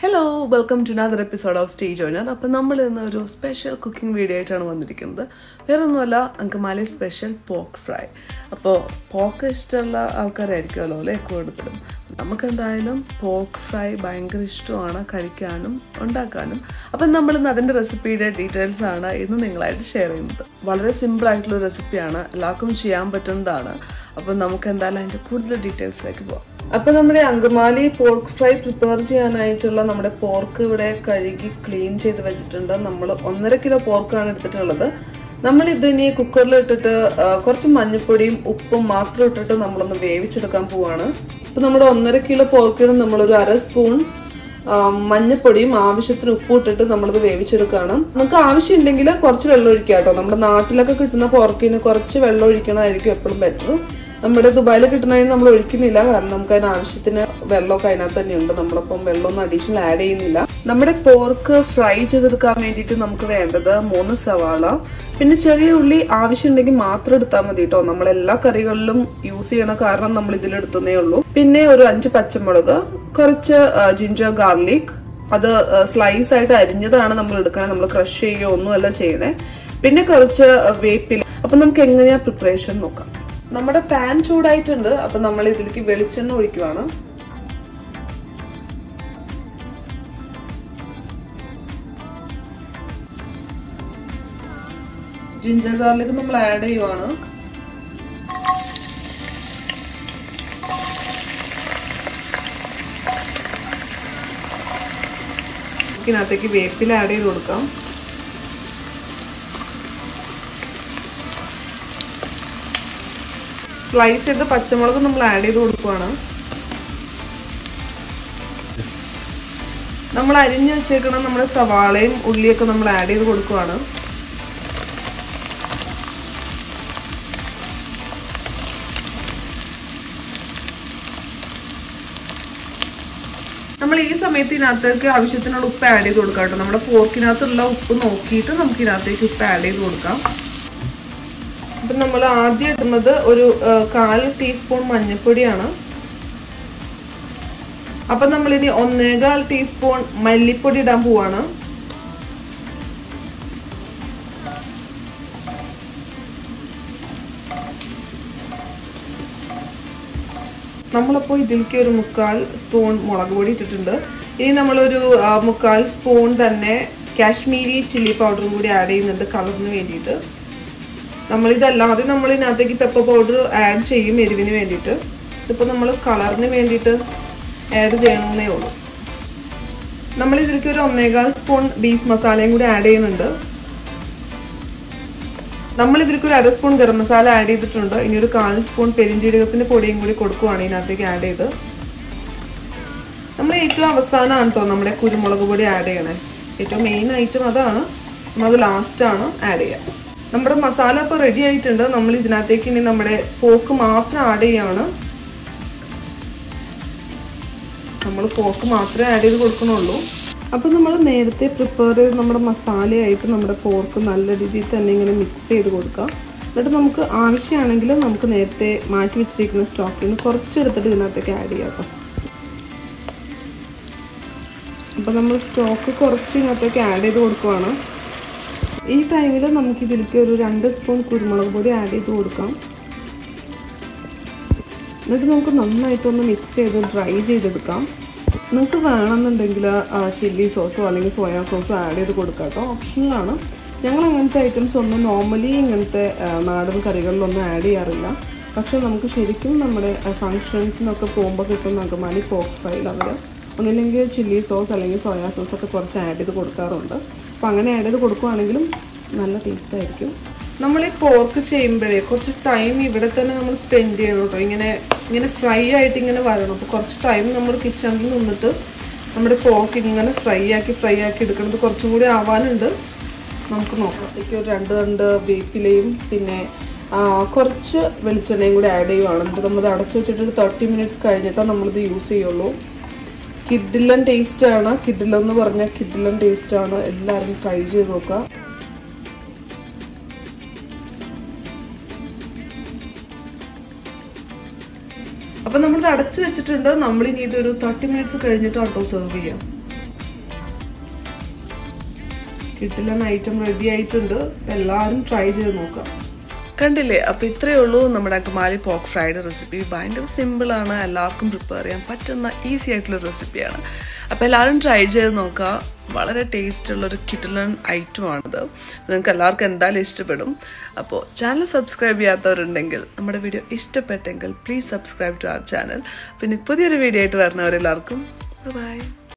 Hello welcome to another episode of stage owner അപ്പം നമ്മൾ ഇന്ന് ഒരു സ്പെഷ്യൽ കുക്കിംഗ് വീഡിയോ ആയിട്ടാണ് വന്നിരിക്കുന്നത്. വേറെ ഒന്നുമല്ല അങ്കമാലി സ്പെഷ്യൽ പോക്ക് ഫ്രൈ അപ്പോൾ പോക്ക് ഇഷ്ടമുള്ള ആൾക്കാരായിരിക്കുമല്ലോ അല്ലേ കൂടുതലും? നമുക്കെന്തായാലും പോക്ക് ഫ്രൈ ഭയങ്കര ഇഷ്ടമാണ് കഴിക്കാനും ഉണ്ടാക്കാനും. അപ്പം നമ്മൾ ഇന്ന് അതിന്റെ റെസിപ്പിയുടെ ഡീറ്റെയിൽസ് ആണ് ഇന്ന് നിങ്ങളായിട്ട് ഷെയർ ചെയ്യുന്നത്. വളരെ സിമ്പിൾ ആയിട്ടുള്ള റെസിപ്പിയാണ് എല്ലാവർക്കും ചെയ്യാൻ പറ്റുന്നതാണ്. അപ്പം നമുക്ക് എന്തായാലും അതിന്റെ കൂടുതൽ ഡീറ്റെയിൽസിലേക്ക് പോകാം അപ്പൊ നമ്മുടെ അങ്കമാലി പോർക്ക് ഫ്രൈ പ്രിപ്പയർ ചെയ്യാനായിട്ടുള്ള നമ്മുടെ പോർക്ക് ഇവിടെ കഴുകി ക്ലീൻ ചെയ്ത് വെച്ചിട്ടുണ്ട്. നമ്മൾ ഒന്നര കിലോ പോർക്കാണ് എടുത്തിട്ടുള്ളത്. നമ്മൾ ഇതിനി കുക്കറിൽ ഇട്ടിട്ട് കുറച്ച് മഞ്ഞൾപ്പൊടിയും ഉപ്പും മാത്രം ഇട്ടിട്ട് നമ്മളൊന്ന് വേവിച്ചെടുക്കാൻ പോവാണ്. അപ്പൊ നമ്മുടെ ഒന്നര കിലോ പോർക്കിന് ഒരു അര സ്പൂൺ മഞ്ഞപ്പൊടിയും ആവശ്യത്തിന് ഉപ്പും ഇട്ടിട്ട് നമ്മളത് വേവിച്ചെടുക്കുകയാണ് നമുക്ക് ആവശ്യമുണ്ടെങ്കിൽ കുറച്ച് വെള്ളം ഒഴിക്കുക കേട്ടോ നമ്മുടെ നാട്ടിലൊക്കെ കിട്ടുന്ന പോർക്കിന് കുറച്ച് വെള്ളം ഒഴിക്കണമായിരിക്കും എപ്പോഴും ബെറ്റർ നമ്മുടെ ദുബായിൽ കിട്ടുന്നതിന് നമ്മൾ ഒഴിക്കുന്നില്ല. കാരണം നമുക്ക് അതിന് ആവശ്യത്തിന് വെള്ളമൊക്കെ അതിനകത്ത് തന്നെയുണ്ട് നമ്മളിപ്പം വെള്ളമൊന്നും അഡീഷണൽ ആഡ് ചെയ്യുന്നില്ല. നമ്മുടെ പോർക്ക് ഫ്രൈ ചെയ്തെടുക്കാൻ വേണ്ടിയിട്ട് നമുക്ക് വേണ്ടത് മൂന്ന് സവാള. പിന്നെ ചെറിയ ഉള്ളി ആവശ്യമുണ്ടെങ്കിൽ മാത്രം എടുത്താൽ മതി കേട്ടോ നമ്മൾ എല്ലാ കറികളിലും യൂസ് ചെയ്യണ കാരണം നമ്മൾ ഇതിലെടുത്തതേ ഉള്ളൂ. പിന്നെ ഒരു അഞ്ച് പച്ചമുളക് കുറച്ച് ജിഞ്ചർ ഗാർലിക് അത് സ്ലൈസ് ആയിട്ട് അരിഞ്ഞതാണ് നമ്മൾ എടുക്കണേ. നമ്മൾ ക്രഷ് ചെയ്യുകയോ ഒന്നുമല്ല ചെയ്യണേ. പിന്നെ കുറച്ച് വേപ്പില. അപ്പൊ നമുക്ക് എങ്ങനെയാ പ്രിപ്പറേഷൻ നോക്കാം. നമ്മുടെ പാൻ ചൂടായിട്ടുണ്ട് അപ്പൊ നമ്മൾ ഇതിലേക്ക് വെളിച്ചെണ്ണ ഒഴിക്കുവാണ്. ജിഞ്ചർ ഗാർലിക് നമ്മൾ ആഡ് ചെയ്യുവാണ്. ഇതിനകത്തേക്ക് വേപ്പില ആഡ് ചെയ്ത് കൊടുക്കാം. സ്ലൈസ് ചെയ്ത പച്ചമുളക് നമ്മൾ ആഡ് ചെയ്ത് കൊടുക്കുവാണ്. നമ്മൾ അരിഞ്ഞു വെച്ചേക്കണം നമ്മുടെ സവാളയും ഉള്ളിയൊക്കെ നമ്മൾ ആഡ് ചെയ്ത് കൊടുക്കുവാണ്. നമ്മൾ ഈ സമയത്ത് ഇതിനകത്തേക്ക് ആവശ്യത്തിനുള്ള ഉപ്പ് ആഡ് ചെയ്ത് കൊടുക്കാം കേട്ടോ. നമ്മുടെ പോർക്കിനകത്തുള്ള ഉപ്പ് നോക്കിയിട്ട് നമുക്ക് ഇതിനകത്തേക്ക് ഉപ്പ് ആഡ് ചെയ്ത് കൊടുക്കാം. അപ്പൊ നമ്മൾ ആദ്യം ഇടുന്നത് ഒരു കാൽ ടീസ്പൂൺ മഞ്ഞൾപ്പൊടിയാണ്. അപ്പം നമ്മളിനി ഒന്നേകാൽ ടീസ്പൂൺ മല്ലിപ്പൊടി ഇടാൻ പോവാണ്. നമ്മളപ്പോൾ ഇതിലേക്ക് ഒരു മുക്കാൽ സ്പൂൺ മുളക് പൊടി ഇട്ടിട്ടുണ്ട്. ഇനി നമ്മളൊരു മുക്കാൽ സ്പൂൺ തന്നെ കാശ്മീരി ചില്ലി പൗഡറും കൂടി ആഡ് ചെയ്യുന്നുണ്ട് കളറിന് വേണ്ടിയിട്ട്. നമ്മൾ ഇതല്ലാതെ നമ്മൾ ഇതിനകത്തേക്ക് പെപ്പർ പൗഡർ ആഡ് ചെയ്യും എരിവിന് വേണ്ടിയിട്ട്. ഇതിപ്പോൾ നമ്മൾ കളറിന് വേണ്ടിയിട്ട് ആഡ് ചെയ്യണമെന്നേ ഉള്ളൂ. നമ്മൾ ഇതിലേക്ക് ഒരു ഒന്നേകാൽ സ്പൂൺ ബീഫ് മസാലയും കൂടി ആഡ് ചെയ്യുന്നുണ്ട്. നമ്മൾ ഇതിലേക്ക് ഒരു അര സ്പൂൺ ഗരം മസാല ആഡ് ചെയ്തിട്ടുണ്ട്. ഇനി ഒരു കാൽ സ്പൂൺ പെരിഞ്ചീരകത്തിന്റെ പൊടിയും കൂടി കൊടുക്കുവാണ് ഇതിനകത്തേക്ക് ആഡ് ചെയ്ത്. നമ്മൾ ഏറ്റവും അവസാനമാണ് കേട്ടോ നമ്മുടെ കുരുമുളക് പൊടി ആഡ് ചെയ്യണേ. ഏറ്റവും മെയിൻ ഐറ്റം അതാണ്. നമ്മളത് ലാസ്റ്റാണ് ആഡ് ചെയ്യുക നമ്മുടെ മസാല ഇപ്പോൾ റെഡി ആയിട്ടുണ്ട്. നമ്മൾ ഇതിനകത്തേക്ക് ഇനി നമ്മുടെ പോക്ക് മാത്രം ആഡ് ചെയ്യാണ്. നമ്മൾ പോക്ക് മാത്രമേ ആഡ് ചെയ്ത് കൊടുക്കണുള്ളൂ അപ്പോൾ നമ്മൾ നേരത്തെ പ്രിപ്പയർ ചെയ്ത് നമ്മുടെ മസാലയായിട്ട് നമ്മുടെ പോർക്ക് നല്ല രീതിയിൽ തന്നെ ഇങ്ങനെ മിക്സ് ചെയ്ത് കൊടുക്കാം എന്നിട്ട് നമുക്ക് ആവശ്യമാണെങ്കിൽ നമുക്ക് നേരത്തെ മാറ്റി വെച്ചിരിക്കുന്ന സ്റ്റോക്കിൽ നിന്ന് കുറച്ചെടുത്തിട്ട് ഇതിനകത്തേക്ക് ആഡ് ചെയ്യാം കേട്ടോ അപ്പോൾ നമ്മൾ സ്റ്റോക്ക് കുറച്ച് ഇതിനകത്തേക്ക് ആഡ് ചെയ്ത് കൊടുക്കുവാണ്. ഈ ടൈമിൽ നമുക്ക് ഇതിലേക്ക് ഒരു രണ്ട് സ്പൂൺ കുരുമുളക് പൊടി ആഡ് ചെയ്ത് കൊടുക്കാം. എന്നിട്ട് നമുക്ക് നന്നായിട്ടൊന്ന് മിക്സ് ചെയ്ത് ഡ്രൈ ചെയ്തെടുക്കാം. നിങ്ങൾക്ക് വേണമെന്നുണ്ടെങ്കിൽ ചില്ലി സോസോ അല്ലെങ്കിൽ സോയാ സോസോ ആഡ് ചെയ്ത് കൊടുക്കാം കേട്ടോ. ഓപ്ഷണലാണ് ഞങ്ങൾ അങ്ങനത്തെ ഐറ്റംസ് ഒന്നും നോർമലി ഇങ്ങനത്തെ നാടൻ കറികളിലൊന്നും ആഡ് ചെയ്യാറില്ല. പക്ഷേ നമുക്ക് ശരിക്കും നമ്മുടെ ഫങ്ഷൻസിനൊക്കെ പോകുമ്പോൾ കിട്ടുന്ന അങ്കമാലി പോക്ക് ഫ്രൈയിൽ അവർ ഒന്നില്ലെങ്കിൽ ചില്ലി സോസ് അല്ലെങ്കിൽ സോയാ സോസ് ഒക്കെ കുറച്ച് ആഡ് ചെയ്ത് കൊടുക്കാറുണ്ട്. അപ്പോൾ അങ്ങനെ ആഡ് ചെയ്ത് കൊടുക്കുവാണെങ്കിലും നല്ല ടേസ്റ്റ് ആയിരിക്കും. നമ്മൾ ഈ പോർക്ക് ചെയ്യുമ്പോഴേ കുറച്ച് ടൈം ഇവിടെ തന്നെ നമ്മൾ സ്പെൻഡ് ചെയ്യണം കേട്ടോ ഇങ്ങനെ ഇങ്ങനെ ഫ്രൈ ആയിട്ട് ഇങ്ങനെ വരണം. അപ്പോൾ കുറച്ച് ടൈം നമ്മൾ കിച്ചണിൽ നിന്നിട്ട് നമ്മുടെ പോർക്ക് ഇങ്ങനെ ഫ്രൈ ആക്കി ഫ്രൈ ആക്കി എടുക്കുന്നത് കുറച്ചും കൂടി ആവാനുണ്ട്. നമുക്ക് നോക്കാം. അതിലേക്ക് ഒരു രണ്ട് രണ്ട് വേപ്പിലയും പിന്നെ കുറച്ച് വെളിച്ചെണ്ണയും കൂടി ആഡ് ചെയ്യുവാണ്. എന്നിട്ട് നമ്മളത് അടച്ചു വെച്ചിട്ട് ഒരു തേർട്ടി മിനിറ്റ്സ് കഴിഞ്ഞിട്ടാണ് നമ്മളിത് യൂസ് ചെയ്യുള്ളൂ. കിഡിലൻ ടേസ്റ്റ് ആണ് കിഡിലെന്ന് പറഞ്ഞ കിഡിലൻ ടേസ്റ്റ് ആണ് എല്ലാവരും ട്രൈ ചെയ്ത് നോക്കുക. അപ്പൊ നമ്മൾ അടച്ചു വെച്ചിട്ടുണ്ട്. നമ്മളിനി ഇതൊരു തേർട്ടി മിനിറ്റ്സ് കഴിഞ്ഞിട്ട് ഓട്ടോ സെർവ് ചെയ്യാം. കിട്ടില്ല ഐറ്റം റെഡി ആയിട്ടുണ്ട്. എല്ലാവരും ട്രൈ ചെയ്ത് നോക്കാം കണ്ടില്ലേ? അപ്പോൾ ഇത്രയേ ഉള്ളൂ നമ്മുടെ അക്കുമാലി പോക്ക് ഫ്രൈഡ് റെസിപ്പി ഭയങ്കര സിമ്പിളാണ് എല്ലാവർക്കും പ്രിപ്പയർ ചെയ്യാൻ പറ്റുന്ന ഈസി ആയിട്ടുള്ള റെസിപ്പിയാണ് അപ്പോൾ എല്ലാവരും ട്രൈ ചെയ്ത് നോക്കുക. വളരെ ടേസ്റ്റ് ഉള്ള ഒരു ഐറ്റം ഐറ്റമാണിത് നിങ്ങൾക്ക് എല്ലാവർക്കും എന്തായാലും ഇഷ്ടപ്പെടും. അപ്പോൾ ചാനൽ സബ്സ്ക്രൈബ് ചെയ്യാത്തവരുണ്ടെങ്കിൽ നമ്മുടെ വീഡിയോ ഇഷ്ടപ്പെട്ടെങ്കിൽ please subscribe to our channel പിന്നെ പുതിയൊരു വീഡിയോ ആയിട്ട് വരുന്നവരെല്ലാവർക്കും ബൈ